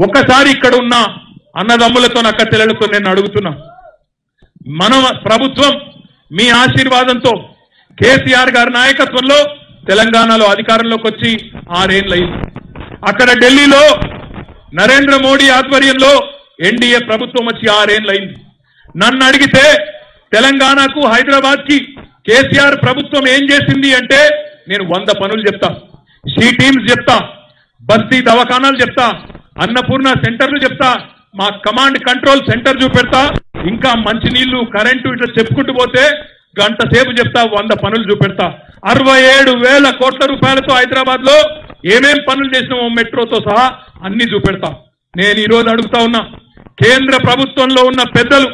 ఒక్కసారి ఇక్కడ ఉన్న అన్నదమ్ములతో అక్క తెల్లలతో నేను అడుగుతున్నా. మన ప్రభుత్వం మీ ఆశీర్వాదంతో కేసీఆర్ గారి నాయకత్వంలో తెలంగాణలో అధికారంలోకి వచ్చి ఆరేళ్ళయింది. అక్కడ ఢిల్లీలో నరేంద్ర మోడీ ఆధ్వర్యంలో ఎన్డీఏ ప్రభుత్వం వచ్చి ఆరేళ్ళయింది. నన్ను అడిగితే తెలంగాణకు హైదరాబాద్కి కేసీఆర్ ప్రభుత్వం ఏం చేసింది అంటే నేను వంద పనులు చెప్తా. షీ టీమ్స్ చెప్తా. బస్తీ దవాఖానాలు చెప్తా. అన్నపూర్ణ సెంటర్లు చెప్తా మా కమాండ్ కంట్రోల్ సెంటర్ చూపెడతా ఇంకా మంచినీళ్ళు కరెంటు ఇట్లా చెప్పుకుంటూ పోతే గంట సేపు చెప్తా వంద పనులు చూపెడతా. అరవై ఏడు వేల కోట్ల రూపాయలతో హైదరాబాద్లో ఏమేం పనులు చేసినామో మెట్రోతో సహా అన్ని చూపెడతా. నేను ఈరోజు అడుగుతా ఉన్నా కేంద్ర ప్రభుత్వంలో ఉన్న పెద్దలు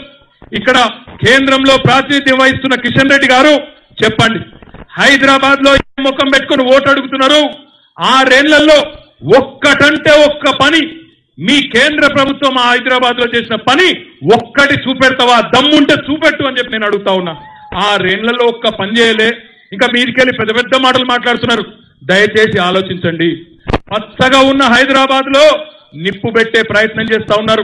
ఇక్కడ కేంద్రంలో ప్రాతినిధ్యం వహిస్తున్న కిషన్ రెడ్డి గారు చెప్పండి. హైదరాబాద్లో ముఖం పెట్టుకుని ఓటు అడుగుతున్నారు ఆరేళ్ళలో ఒక్కటంటే ఒక్క పని. మీ కేంద్ర ప్రభుత్వం ఆ హైదరాబాద్లో చేసిన పని ఒక్కటి చూపెడతావా? దమ్ముంటే చూపెట్టు అని చెప్పి నేను అడుగుతా ఉన్నా. ఆ రెండ్లలో ఒక్క పని చేయలే. ఇంకా మీరికెళ్ళి పెద్ద పెద్ద మాటలు మాట్లాడుతున్నారు. దయచేసి ఆలోచించండి. పచ్చగా ఉన్న హైదరాబాద్లో నిప్పు పెట్టే ప్రయత్నం చేస్తా ఉన్నారు.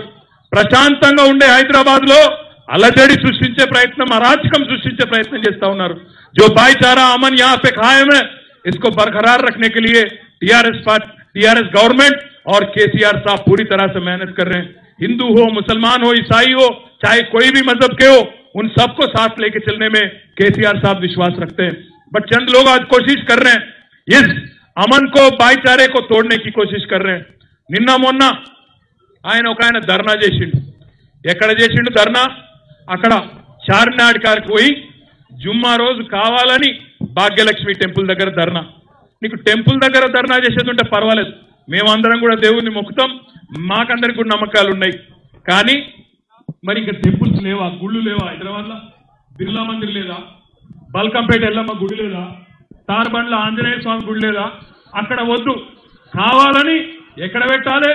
ప్రశాంతంగా ఉండే హైదరాబాద్లో అలజడి సృష్టించే ప్రయత్నం అరాచకం సృష్టించే ప్రయత్నం చేస్తా ఉన్నారు. జో భాయిచారా అమన్ యాపే ఖాయమే. ఇస్కో బర్ఖరార్ రఖనే కే టిఆర్ఎస్ పార్టీ टीआरएस गवर्नमेंट और केसीआर साहब पूरी तरह से मेहनत कर रहे हैं हिंदू हो मुसलमान हो ईसाई हो चाहे कोई भी मजहब के हो उन सबको साथ लेके चलने में केसीआर साहब विश्वास रखते हैं बट चंद लोग आज कोशिश कर रहे हैं इस अमन को भाईचारे को तोड़ने की कोशिश कर रहे हैं నిన్న మొన్న ఆయన ఒక ఆయన ధర్నా చేసిండు ఎక్కడ చేసిండు ధర్నా అక్కడ చార్మినార్ కారికి పోయి జుమ్మా రోజు కావాలని భాగ్యలక్ష్మి టెంపుల్ దగ్గర ధర్నా నీకు టెంపుల్ దగ్గర ధర్నా చేసేది ఉంటే పర్వాలేదు. మేమందరం కూడా దేవుణ్ణి మొక్కుతాం. మాకందరికి కూడా నమ్మకాలు ఉన్నాయి కానీ మరి ఇంకా టెంపుల్స్ లేవా? గుళ్ళు లేవా హైదరాబాద్లో? బిర్లా మందిర్ లేదా? బల్కంపేట ఎల్లమ్మ గుడి లేదా? తార్బండ్ల ఆంజనేయ స్వామి గుడి లేదా? అక్కడ వద్దు. కావాలని ఎక్కడ పెట్టాలి?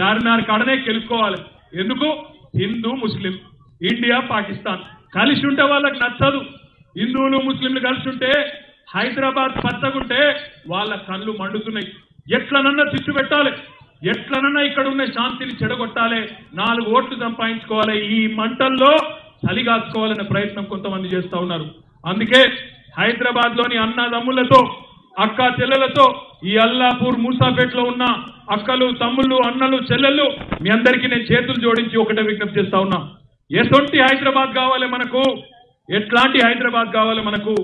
చార్మినార్ కాడనే గెలుపుకోవాలి. ఎందుకు? హిందూ ముస్లిం ఇండియా పాకిస్తాన్. కలిసి ఉంటే వాళ్ళకి నచ్చదు. హిందువులు ముస్లింలు కలిసి ఉంటే హైదరాబాద్ పచ్చగుంటే వాళ్ళ కళ్ళు మండుతున్నాయి. ఎట్లనన్నా చిచ్చు పెట్టాలి. ఎట్లనన్నా ఇక్కడ ఉన్న శాంతిని చెడగొట్టాలి. నాలుగు ఓట్లు సంపాదించుకోవాలి. ఈ మంటల్లో చలిగాసుకోవాలనే ప్రయత్నం కొంతమంది చేస్తా ఉన్నారు. అందుకే హైదరాబాద్లోని అన్నదమ్ములతో అక్క చెల్లెలతో ఈ అల్లాపూర్ మూసాపేటలో ఉన్న అక్కలు తమ్ముళ్ళు అన్నలు చెల్లెళ్ళు మీ అందరికీ నేను చేతులు జోడించి ఒకటే విజ్ఞప్తి చేస్తా ఉన్నా. ఎటువంటి హైదరాబాద్ కావాలి మనకు? ఎట్లాంటి హైదరాబాద్ కావాలి మనకు?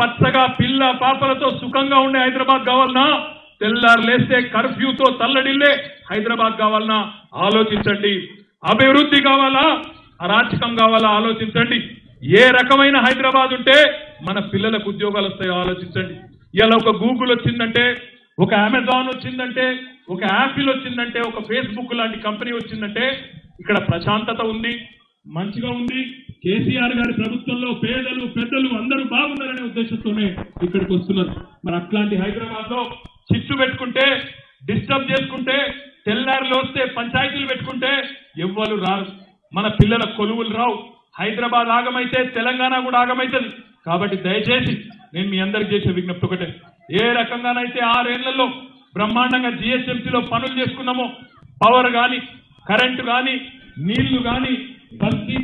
పచ్చగా పిల్ల పాపలతో సుఖంగా ఉండే హైదరాబాద్ కావాలనా? తెల్లారు లేస్తే కర్ఫ్యూతో తల్లడిల్లే హైదరాబాద్ కావాలనా? ఆలోచించండి. అభివృద్ధి కావాలా? అరాచకం కావాలా? ఆలోచించండి. ఏ రకమైన హైదరాబాద్ ఉంటే మన పిల్లలకు ఉద్యోగాలు వస్తాయో ఆలోచించండి. ఇలా ఒక గూగుల్ వచ్చిందంటే ఒక అమెజాన్ వచ్చిందంటే ఒక యాపిల్ వచ్చిందంటే ఒక ఫేస్బుక్ లాంటి కంపెనీ వచ్చిందంటే ఇక్కడ ప్రశాంతత ఉంది మంచిగా ఉంది కేసీఆర్ గారి ప్రభుత్వంలో పేదలు పెద్దలు అందరూ బాగున్నారనే ఉద్దేశంతోనే ఇక్కడికి వస్తున్నారు. మరి అట్లాంటి హైదరాబాద్లో చిచ్చు పెట్టుకుంటే డిస్టర్బ్ చేసుకుంటే తెల్లారులు వస్తే పంచాయతీలు పెట్టుకుంటే ఎవ్వరు రారు. మన పిల్లల కొలువులు రావు. హైదరాబాద్ ఆగమైతే తెలంగాణ కూడా ఆగమైతుంది. కాబట్టి దయచేసి నేను మీ అందరికి చేసే విజ్ఞప్తి ఒకటే. ఏ రకంగానైతే ఆరేళ్ళలో బ్రహ్మాండంగా జిహెచ్ఎంసీలో పనులు చేసుకున్నామో పవర్ కానీ కరెంటు కానీ నీళ్ళు కానీ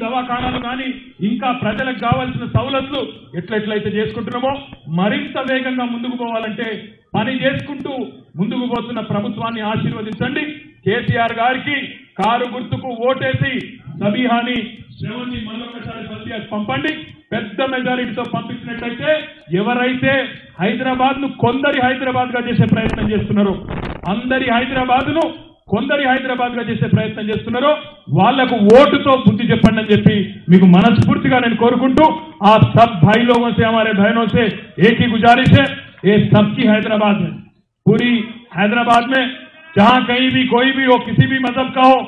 దవాఖానాలు కానీ ఇంకా ప్రజలకు కావాల్సిన సవలతులు ఎట్లెట్లయితే చేసుకుంటున్నామో మరింత వేగంగా ముందుకు పోవాలంటే పని చేసుకుంటూ ముందుకు పోతున్న ప్రభుత్వాన్ని ఆశీర్వదించండి. కేసీఆర్ గారికి కారు గుర్తుకు ఓటేసి సబీహాని శ్రవణ్ని మరొకసారి బస్తీయాకి పంపండి. పెద్ద మెజారిటీతో పంపించినట్లయితే ఎవరైతే హైదరాబాద్ను కొందరి హైదరాబాద్గా చేసే ప్రయత్నం చేస్తున్నారో అందరి హైదరాబాద్ను కొందరి హైదరాబాద్ గా చేసే तो बुद्धि వాళ్లకు ఓటుతో బుద్ధి చెప్పండి అని చెప్పి का మనస్ఫూర్తిగా నేను కోరుకుంటూ, ఆ సబ్ हमारे बहनों से एक ही गुजारिश है ये सबकी हैदराबाद है पूरी हैदराबाद में जहाँ कहीं भी कोई भी हो, किसी भी मज़हब का हो,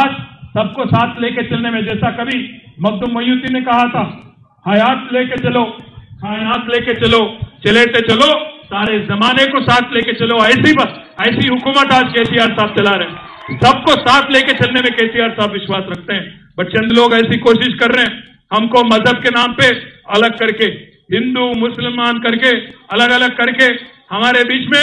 आज सबको साथ लेके चलने में, जैसा कभी मखदूम मयूती ने कहा था, हयात लेके चलो हयात लेके चलो, चलेटे चलो सारे जमाने को साथ लेके चलो, ऐसी बस, ऐसी हुकूमत आज केसीआर साहब चला रहे हैं। सबको साथ लेके चलने में केसीआर साहब विश्वास रखते हैं। बट चंद लोग ऐसी कोशिश कर रहे हैं, हमको मज़हब के नाम पे अलग करके, हिंदू, मुसलमान करके अलग अलग करके, हमारे बीच में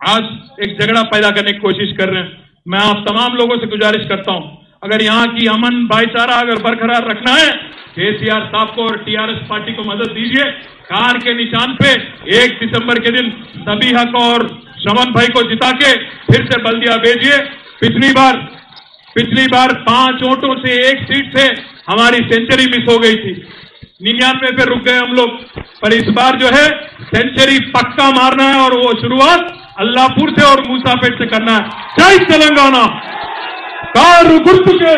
आज एक झगड़ा पैदा करने की कोशिश कर रहे हैं। मैं आप तमाम लोगों से गुजारिश करता हूँ, अगर यहाँ की अमन, भाईचारा अगर बरकरार रखना है, केसीआर साहब को और टीआरएस पार्टी को मदद दीजिए। कार के निशान पे एक दिसंबर के दिन सभी हक और श्रवण भाई को जिता के फिर से बल्दिया भेजिए। पिछली बार पिछली बार पाँच ऑटो से एक सीट से हमारी सेंचुरी मिस हो गई थी। निन्यानवे पे रुक गए हम लोग, पर इस बार जो है सेंचुरी पक्का मारना है और वो शुरुआत अल्लाहपुर से और मूसापेट से करना है। जय तेलंगाना। कार रुक के